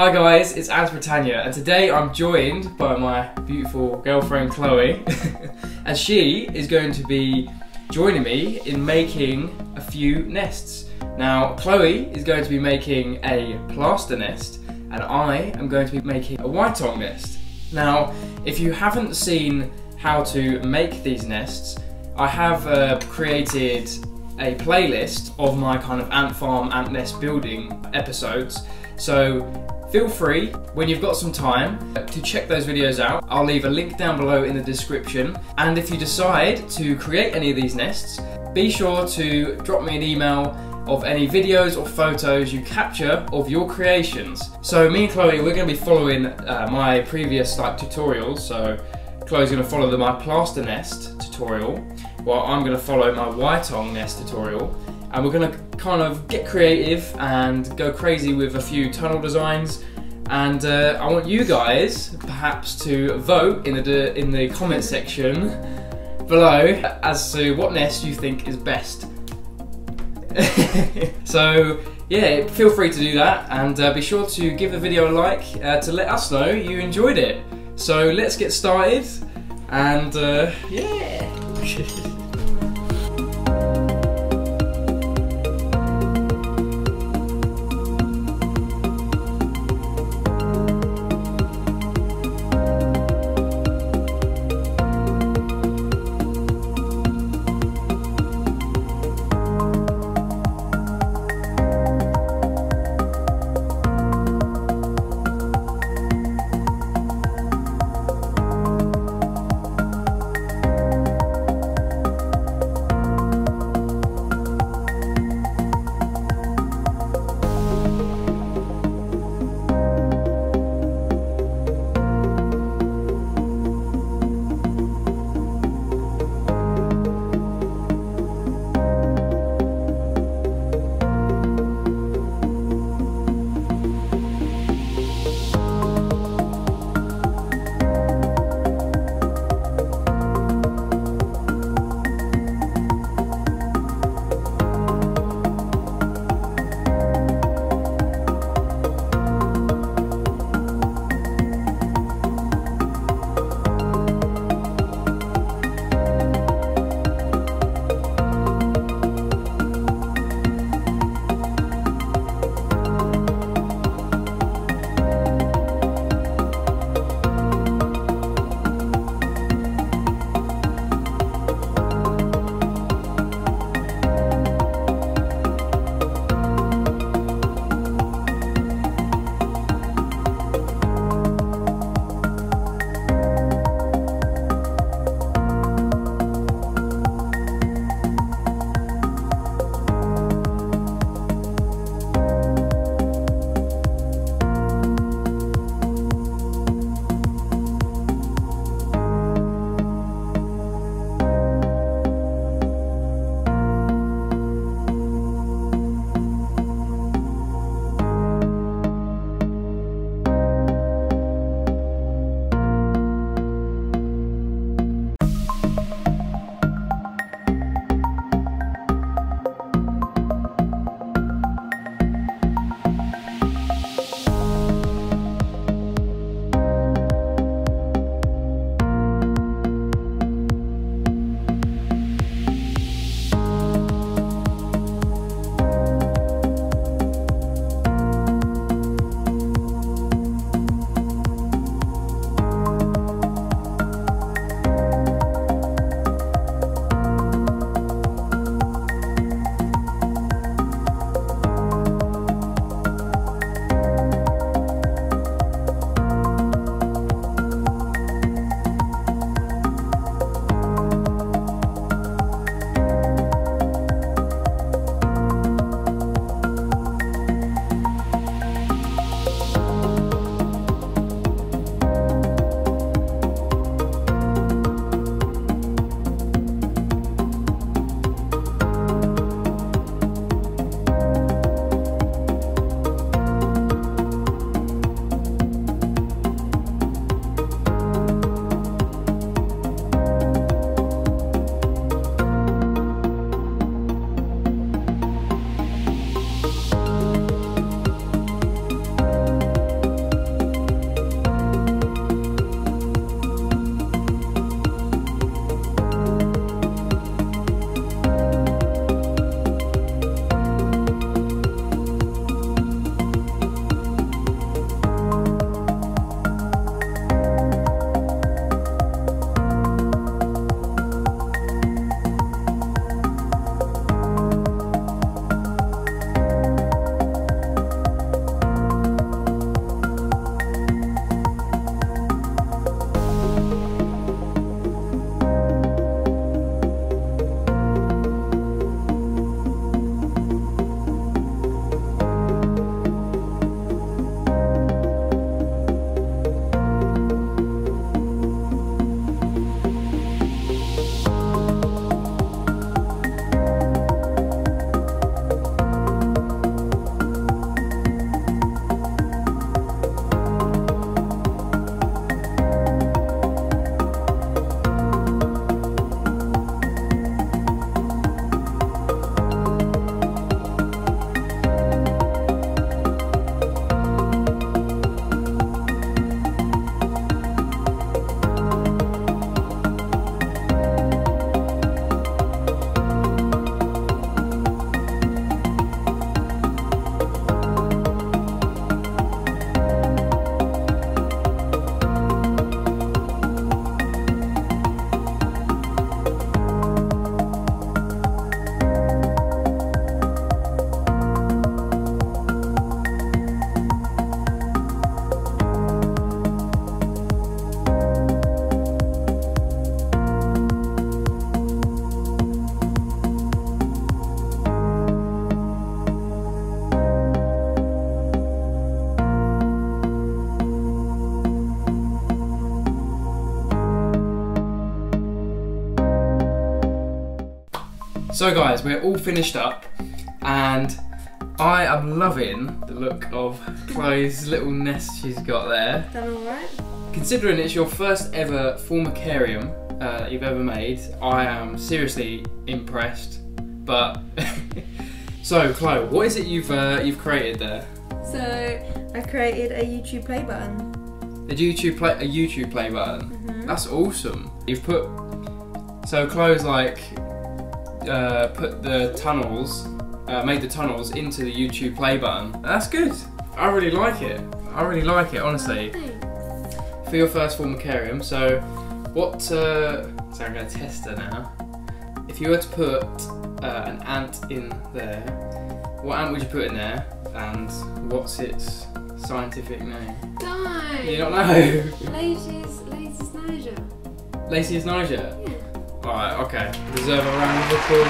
Hi guys, it's Ants Britania, and today I'm joined by my beautiful girlfriend Chloe, and she is going to be joining me in making a few nests. Now, Chloe is going to be making a plaster nest, and I am going to be making a Ytong nest. Now, if you haven't seen how to make these nests, I have uh, created a playlist of my kind of ant farm, ant nest building episodes. So feel free, when you've got some time, to check those videos out. I'll leave a link down below in the description. And if you decide to create any of these nests, be sure to drop me an email of any videos or photos you capture of your creations. So me and Chloe, we're going to be following uh, my previous like tutorials. So Chloe's going to follow the my plaster nest tutorial, while I'm going to follow my Ytong nest tutorial. And we're going to kind of get creative and go crazy with a few tunnel designs. And uh, I want you guys perhaps to vote in the in the comment section below as to what nest you think is best so yeah, feel free to do that and uh, be sure to give the video a like uh, to let us know you enjoyed it. So let's get started and uh, yeah. So guys, we're all finished up and I am loving the look of Chloe's little nest she's got there. Done alright? Considering it's your first ever formicarium uh, that you've ever made, I am seriously impressed. But so, Chloe, what is it you've uh, you've created there? So I created a YouTube play button. A YouTube play a YouTube play button. Mhm. That's awesome. You've put so Chloe's like uh, put the tunnels, uh, made the tunnels into the YouTube play button. That's good. I really like it. I really like it, honestly. For your first form formicarium, so what? Uh, so I'm going to test her now. If you were to put uh, an ant in there, what ant would you put in there, and what's its scientific name? No. You don't know. Lasius Lasius Niger. Lasius Niger. Yeah. Alright, okay. Deserve a round of applause.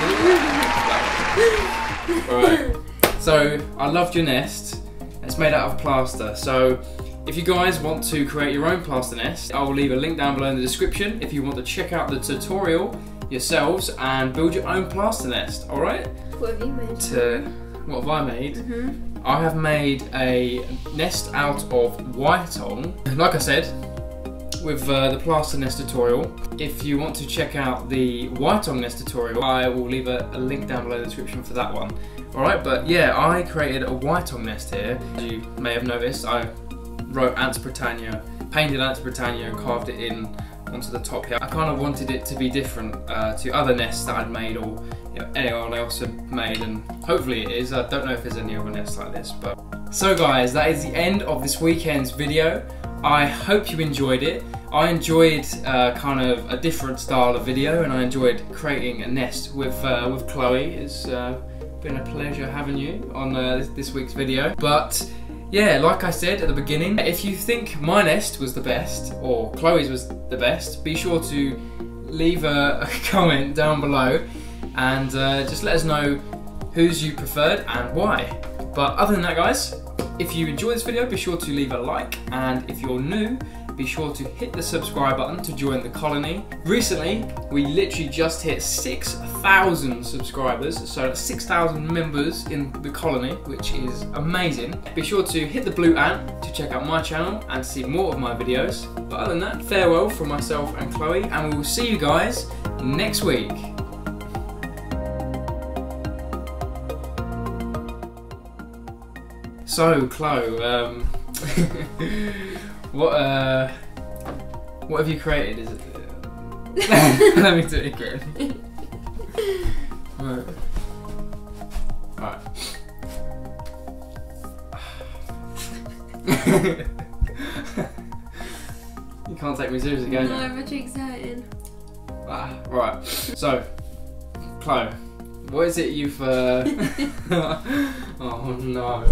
Alright. So, I loved your nest. It's made out of plaster. So, if you guys want to create your own plaster nest, I will leave a link down below in the description if you want to check out the tutorial yourselves and build your own plaster nest. Alright? What have you made? To what have I made? Mhm. I have made a nest out of Ytong. Like I said, with uh, the plaster nest tutorial. If you want to check out the Ytong nest tutorial, I will leave a, a link down below the description for that one. Alright, but yeah, I created a Ytong nest here. As you may have noticed, I wrote Ants Britania, painted Ants Britania and carved it in onto the top here. I kind of wanted it to be different uh, to other nests that I'd made or you know, anyone else had made and hopefully it is. I don't know if there's any other nests like this but. So guys, that is the end of this weekend's video. I hope you enjoyed it. I enjoyed uh, kind of a different style of video and I enjoyed creating a nest with, uh, with Chloe. It's uh, been a pleasure having you on uh, this, week's video. But yeah, like I said at the beginning, if you think my nest was the best or Chloe's was the best, be sure to leave a, a comment down below and uh, just let us know whose you preferred and why. But other than that, guys, if you enjoyed this video, be sure to leave a like, and if you're new, be sure to hit the subscribe button to join the colony. Recently, we literally just hit 6,000 subscribers, so that's 6,000 members in the colony, which is amazing. Be sure to hit the blue ant to check out my channel and see more of my videos. But other than that, farewell from myself and Chloe, and we will see you guys next week. So, Chloe, um, what uh, what have you created? Is it? Let me do it again. Right. Right. you can't take me seriously, can you? No, I'm excited. Ah, right. So, Chloe, what is it you've? Uh... oh no.